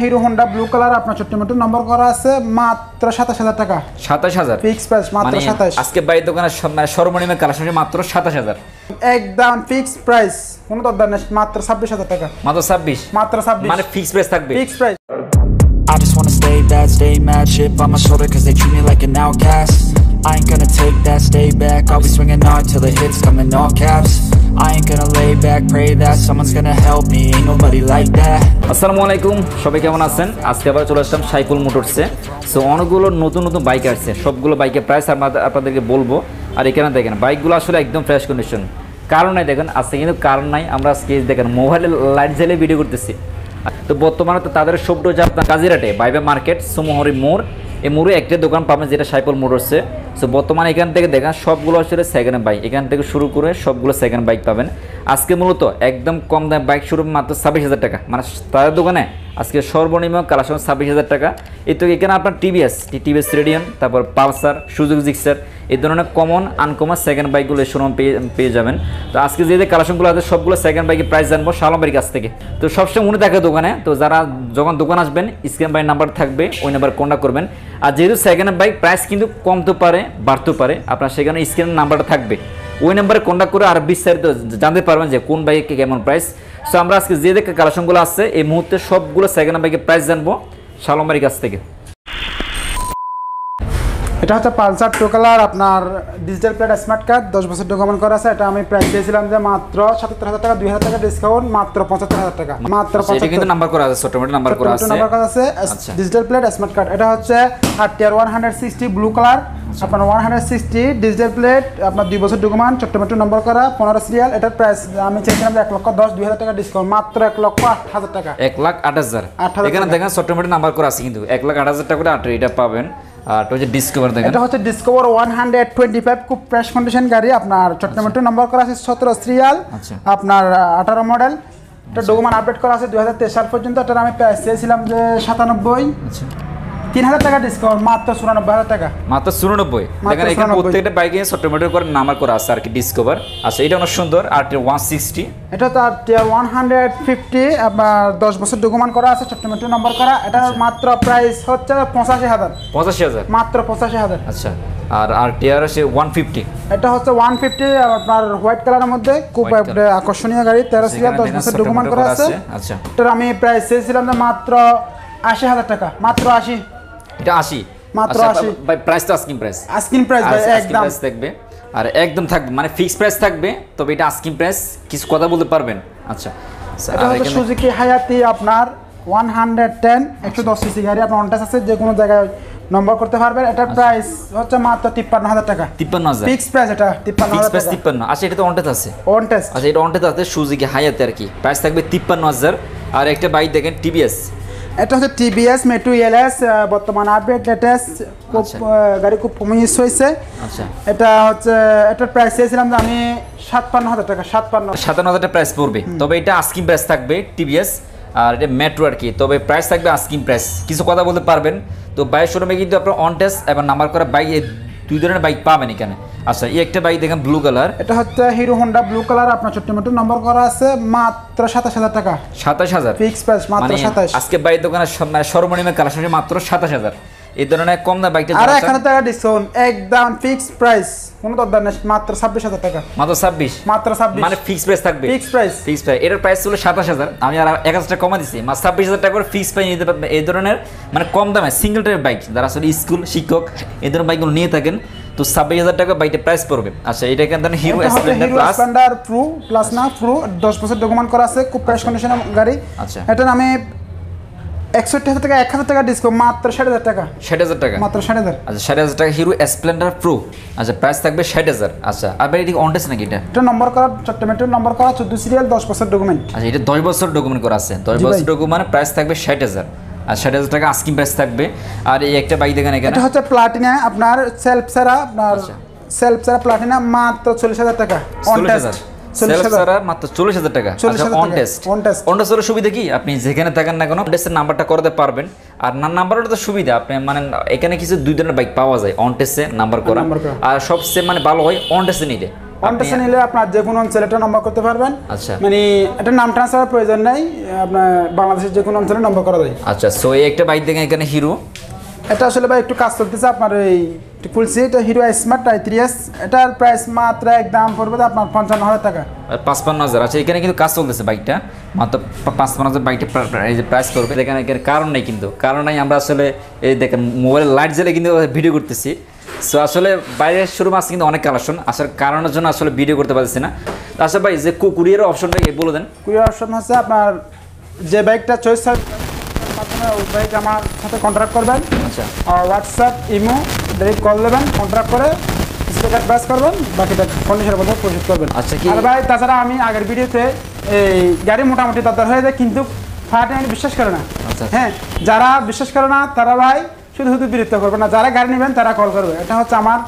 Hero Honda blue colour আপনার ছোট্ট মোটো নম্বর করা আছে মাত্র সাতাশ হাজার টাকা। সাতাশ হাজার? ফিক্স প্রাইস মাত্র মানে সাতাশ। আজকে বাইরের দোকানের মানে সর্বনিম্ন কালেকশন মাত্র সাতাশ হাজার। একদম ফিক্স প্রাইস কোনো দরদার নেই মাত্র ছাব্বিশ হাজার টাকা। মাত্র ছাব্বিশ? মাত্র ছাব্বিশ। মানে ফিক্স প্রাইস থাকবে। Fix price I just wanna stay bad, stay mad, shit on my shoulder cause they treat me like an outcast. I ain't gonna take that, stay back, I'll be swinging hard till the hits come in all caps. I ain't gonna lay back, pray that someone's gonna help me, ain't nobody like that. আসসালামু আলাইকুম সবাই কেমন আছেন? আজকে আবার চলে আসলাম সাইকুল মোটরসে so অনেকগুলো নতুন নতুন বাইক আসছে। সবগুলো বাইকের প্রাইস আপনাদেরকে বলব। আর এখানে দেখেন বাইকগুলো আসলে একদম ফ্রেশ কন্ডিশন কারণ নাই দেখেন আজকে কিন্তু কারণ নাই আমরা আজকে দেখেন মোবাইলে লাইট জ্বালে ভিডিও করতেছি। তো বর্তমানে তো তাদের সবটা হচ্ছে আপনার কাজিরাটে বাইবে মার্কেট সুমোহরি মোড় এই মোড়ে একটা দোকান পাবেন যেটা সাইকেল হচ্ছে। সো বর্তমানে এখান থেকে দেখেন সবগুলো আসলে সেকেন্ড বাইক এখান থেকে শুরু করে সবগুলো সেকেন্ড বাইক পাবেন। আজকে মূলত একদম কম দামে বাইক শুরু মাত্র ছাব্বিশ হাজার টাকা। মানে তাদের দোকানে আজকে সর্বনিম্ন কালেকশন ছাব্বিশ হাজার টাকা। এই তো এখানে আপনার টিভিএস টিভিএস রেডিয়ান তারপর পালসার সুযোগ জিক্সার এই ধরনের কমন আনকমন সেকেন্ড বাইকগুলো শোরুম পেয়ে পেয়ে যাবেন। তো আজকে যে যে আছে, সবগুলো সেকেন্ড বাইকের প্রাইস জানব শালমবাড়ির কাছ থেকে। তো সবসময় মনে থাকে দোকানে, তো যারা যখন দোকান আসবেন, স্ক্রিন বাই নাম্বার থাকবে, ওই নাম্বার কন্ট্যাক্ট করবেন। আর যেহেতু সেকেন্ড বাইক প্রাইস কিন্তু কমতে পারে বাড়তে পারে, আপনার সেখানে স্ক্রিন নাম্বারটা থাকবে। ওই নাম্বারে কন্ট্যাক্ট করে আর বিস্তারিত জানতে পারবেন যে কোন বাইকে কেমন প্রাইস সো আমরা আজকে যে যে কালেকশনগুলো আছে এই মুহূর্তে সবগুলো সেকেন্ড হ্যান্ড বাইকের প্রাইস জানব শালমবাড়ির কাছ থেকে। এটা হচ্ছে পালসার টু কালার আপনার ডিজিটাল প্লেট স্মার্ট কার্ড দশ বছর ডকুমেন্ট করা আছে। এটা আমি প্রাইস দিয়েছিলাম যে মাত্র সাতাত্তর হাজার টাকা দুই হাজার টাকা ডিসকাউন্ট মাত্র পঁচাত্তর হাজার টাকা। মাত্র আচ্ছা, কিন্তু নাম্বার করা আছে ছোট নাম্বার করা আছে। নাম্বার করা আছে। ডিজিটাল প্লেট স্মার্ট কার্ড এটা হচ্ছে R TR one hundred sixty blue colour আপনার one hundred sixty digital plate আপনার দুই বছর ডকুমেন্ট ছোট্ট মেট্রো নম্বর করা পনেরো সিরিয়াল এটার প্রাইস আমি চেয়েছিলাম এক লক্ষ দশ দুই হাজার টাকা ডিসকাউন্ট মাত্র এক লক্ষ আট হাজার টাকা। এক লাখ আট হাজার। আট হাজার এখানে দেখেন ছোট্ট নাম্বার করা আছে কিন্তু। এক লাখ আট হাজার টাকা করে আট এটা পাবেন। আর হচ্ছে ডিসকভার দেখেন। এটা হচ্ছে Discover one hundred twenty five খুব ফ্রেশ কন্ডিশন গাড়ি। আপনার নম্বর করা আছে সতেরো সিরিয়াল আচ্ছা। আপনার আঠারো মডেল এটা ডকুমেন্ট আপডেট করা আছে দুই হাজার তেইশ সাল পর্যন্ত। এটার আমি প্রাইস চেয়েছিলাম যে সাতানব্বই। আচ্ছা। তিন হাজার টাকা ডিসকাউন্ট মাত্র চুরানব্বই হাজার টাকা। মাত্র চুরানব্বই। দেখেন এখানে প্রত্যেকটা বাইকে করে নাম্বার করা আছে আর কি ডিসকভার আচ্ছা এটা অনেক সুন্দর আর ওয়ান সিক্সটি এটা তার টিয়ার ওয়ান হান্ড্রেড ফিফটি আপনার দশ বছর ডকুমেন্ট করা আছে নম্বর করা। এটা আচ্ছা। মাত্র প্রাইস হচ্ছে পঁচাশি হাজার। পঁচাশি হাজার? মাত্র পঁচাশি হাজার। আচ্ছা আর আর টিআর ওয়ান ফিফটি এটা হচ্ছে ওয়ান ফিফটি আপনার হোয়াইট কালারের মধ্যে খুব আকর্ষণীয় গাড়ি তেরো সিরিয়াল দশ বছর ডকুমেন্ট করা আছে। আচ্ছা। এটার আমি প্রাইস চেয়েছিলাম মাত্র আশি হাজার টাকা মাত্র আশি। এটা আশি। মাত্র আচ্ছা, 80 ভাই প্রাইস তো আস্কিং প্রাইস আস্কিন প্রাইস ভাই একদম। প্রাইস থাকবে। আর একদম থাকবে মানে ফিক্স প্রাইস থাকবে তবে এটা আস্কিং প্রাইস কিছু কথা বলতে পারবেন। আচ্ছা এটা হচ্ছে সুজুকি হায়াতি আপনার ওয়ান হান্ড্রেড টেন একশো দশ সিসি গাড়ি আপনার অনটাস আছে যে কোনো জায়গায় নম্বর করতে পারবেন। এটার প্রাইস হচ্ছে মাত্র তিপ্পান্ন হাজার টাকা। তিপ্পান্ন হাজার। ফিক্স প্রাইস এটা তিপ্পান্ন ফিক্স হাজার প্রাইস টাকা। তিপ্পান্ন। আচ্ছা এটা তো অনটেস আছে। অনটেস আচ্ছা এটা অনটেস আছে সুজুকি হায়াতে আর কি। প্রাইস থাকবে তিপ্পান্ন হাজার। আর একটা বাইক দেখেন টিভিএস এটা হচ্ছে টিভিএস মেট্রো এলএস বর্তমান আপডেট লেটেস্ট খুব আচ্ছা। গাড়ি খুব কমিউনিস হয়েছে। আচ্ছা। এটা হচ্ছে এটার প্রাইস চেয়েছিলাম যে আমি সাতপান্ন হাজার টাকা সাতপান্ন সাতান্ন হাজার প্রাইস পড়বে। তবে এটা আস্কিং প্রাইস থাকবে টিভিএস আর এটা মেট্রো আর কি। তবে প্রাইস থাকবে আস্কিং প্রাইস কিছু কথা বলতে পারবেন। তো বাইক শোরুমে কিন্তু আপনার অন টেস্ট এবং নাম্বার করা বাইক দুই ধরনের বাইক পাবেন এখানে। আচ্ছা এই একটা বাইক দেখেন ব্লু কালার এটা হচ্ছে হিরো হোন্ডা ব্লু কালার আপনার ছোট্ট মোটো নম্বর করা আছে মাত্র সাতাশ হাজার টাকা। সাতাশ হাজার? ফিক্স প্রাইস মাত্র মানে সাতাশ। আজকে বাইক দোকানের মানে সর্বনিম্ন কালেকশন মাত্র সাতাশ হাজার। এই ধরনের কম দাম বাইকটা আর হাজার টাকা ডিসকাউন্ট একদম ফিক্স প্রাইস কোনো দরদার নেই মাত্র ছাব্বিশ হাজার টাকা। মাত্র ছাব্বিশ? মাত্র ছাব্বিশ। মানে ফিক্স প্রাইস থাকবে। ফিক্স প্রাইস ফিক্স প্রাইস এটার প্রাইস ছিল সাতাশ হাজার। আমি আর এক হাজার টাকা কমা দিচ্ছি মাত্র ছাব্বিশ হাজার টাকা করে ফিক্স প্রাইস নিতে পারবেন এই ধরনের মানে কম দামে সিঙ্গেল টাইপের বাইক যারা আসলে স্কুল শিক্ষক এই ধরনের বাইকগুলো নিয়ে থাকেন তো ছাব্বিশ হাজার টাকা বাইকটা প্রাইস পড়বে। আচ্ছা এটা ধরেন হিরো এটা Splendor plus Splendor pro plus না প্রো দশ বছর ডকুমেন্ট করা আছে খুব ফ্রেশ কন্ডিশনের গাড়ি। আচ্ছা। এটার আমি একষট্টি হাজার টাকা এক হাজার টাকা ডিসকাউন্ট মাত্র ষাট হাজার টাকা। ষাট হাজার টাকা? মাত্র ষাট হাজার। আচ্ছা ষাট হাজার টাকা হিরো স্প্লেন্ডার প্রো আচ্ছা প্রাইস থাকবে ষাট হাজার। আচ্ছা আর এদিকে অনটেস নাকি এটা? এটা নম্বর করা চট্ট মেট্রোর নম্বর করা চোদ্দ সিরিয়াল দশ বছর ডকুমেন্ট আচ্ছা এটা দশ বছর ডকুমেন্ট করা আছে। দশ বছর ডকুমেন্ট প্রাইস থাকবে ষাট হাজার। আর ষাট হাজার টাকা আস্কিং প্রাইস থাকবে। আর এই একটা বাইক দেখেন এখানে। এটা হচ্ছে প্লাটিনা আপনার সেলফ ছাড়া আপনার আচ্ছা। সেলফ ছাড়া প্লাটিনা মাত্র চল্লিশ হাজার টাকা। অন চল্লিশ হাজার। চল্লিশ সেলফ হাজার। ছাড়া মাত্র চল্লিশ হাজার টাকা। অন টেস্ট অন টেস্টের সুবিধা কি? আপনি যেখানে থাকেন না কোনো টেস্টের নাম্বারটা করতে পারবেন। আর না নাম্বারটা তো সুবিধা। আপনি মানে এখানে কিছু দুই ধরনের বাইক পাওয়া যায়। অন টেস্টে নাম্বার করা। করা। আর সবচেয়ে মানে ভালো হয় অন টেস্টে নিলে। অনটেসে নিলে আপনার যে কোনো অঞ্চলে এটা নম্বর করতে পারবেন। আচ্ছা। মানে এটা নাম ট্রান্সফারের প্রয়োজন নেই আপনার বাংলাদেশের যে কোনো অঞ্চলে নম্বর করা যায়। আচ্ছা সো এই একটা বাইক দেখেন এখানে হিরো এটা আসলে ভাই একটু কাজ চলতেছে আপনার এই একটু খুলছি এটা Hero smart I three S এটার প্রাইস মাত্র একদম পড়বে তো আপনার পঞ্চান্ন হাজার টাকা। পাঁচপান্ন হাজার। আচ্ছা এখানে কিন্তু কাজ চলতেছে বাইকটা মাত্র পাঁচপান্ন হাজার বাইকটা প্রাইস করবে। এখানে কারণ নেই কিন্তু। কারণ নাই আমরা আসলে এই দেখেন মোবাইলের লাইট জ্বালে কিন্তু ভিডিও করতেছি। সো আসলে বাইরের শোরুম আছে কিন্তু অনেক কালেকশন আসলে কারণের জন্য আসলে ভিডিও করতে পারছি না। আচ্ছা ভাই যে কুরিয়ার অপশনটা বলে দেন। কুরিয়ার অপশন হচ্ছে আপনার যে বাইকটা চয়েস মাধ্যমে ওই বাইক আমার সাথে কন্ট্রাক্ট করবেন। আচ্ছা। আর হোয়াটসঅ্যাপ ইমো ডাইরেক্ট কল দেবেন কন্ট্রাক্ট করে স্টিকার ব্যাস করবেন বাকিটা কন্ডিশনের মধ্যে পরিশোধ করবেন। আচ্ছা, কি- আর ভাই তাছাড়া আমি আগের ভিডিওতে এই গাড়ি মোটামুটি তাদের হয়ে যায় কিন্তু ফাটে আমি বিশ্বাস করে না। আচ্ছা। হ্যাঁ যারা বিশ্বাস করে না তারা ভাই শুধু শুধু বিরক্ত করবেন না যারা গাড়ি নেবেন তারা কল করবে। এটা হচ্ছে আমার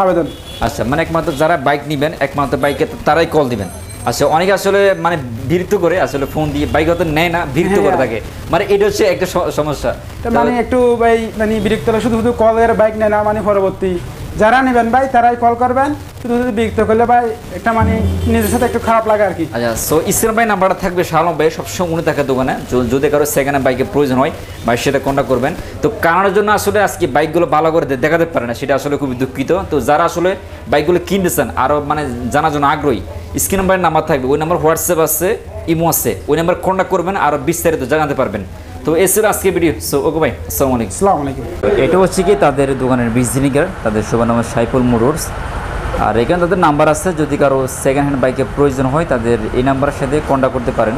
আবেদন। আচ্ছা মানে একমাত্র যারা বাইক নেবেন একমাত্র বাইকে তারাই কল দিবেন। আচ্ছা অনেকে আসলে মানে বিরক্ত করে আসলে ফোন দিয়ে বাইক হয়তো নেয় না বিরক্ত করে হ্যাঁ। থাকে। মানে এটা হচ্ছে একটা সমস্যা। মানে একটু ভাই মানে বিরক্ত শুধু শুধু কলের বাইক নেয় না মানে পরবর্তী যারা নেবেন ভাই, তারাই কল করবেন। শুধু যদি বিরক্ত করলে ভাই, একটা মানে নিজের সাথে একটু খারাপ লাগে আর কি আচ্ছা সো ইসলাম ভাই নাম্বারটা থাকবে শালম ভাই, সবসময় উনি থাকে দোকানে। যদি কারও সেকেন্ড বাইকের প্রয়োজন হয়, ভাই সেটা কন্ট্যাক্ট করবেন। তো কানার জন্য আসলে আজকে বাইকগুলো ভালো করে দেখাতে পারে না, সেটা আসলে খুবই দুঃখিত। তো যারা আসলে বাইকগুলো কিনতেছেন আরও মানে জানার জন্য আগ্রহী, স্ক্রিন নাম্বারের নাম্বার থাকবে। ওই নাম্বার হোয়াটসঅ্যাপ আছে, ইমো আছে। ওই নাম্বার কন্ট্যাক্ট করবেন আরও বিস্তারিত জানাতে পারবেন। তো এ আজকে ভিডিও সো ওকে ভাই আসসালামু আলাইকুম। আসসালামু আলাইকুম। এটা হচ্ছে কি তাদের দোকানের ভিজিনিকার তাদের সবার নাম সাইফুল মোটরস আর এখানে তাদের নাম্বার আছে যদি কারও সেকেন্ড হ্যান্ড বাইকের প্রয়োজন হয় তাদের এই নাম্বারের সাথে কন্ট্যাক্ট করতে পারেন।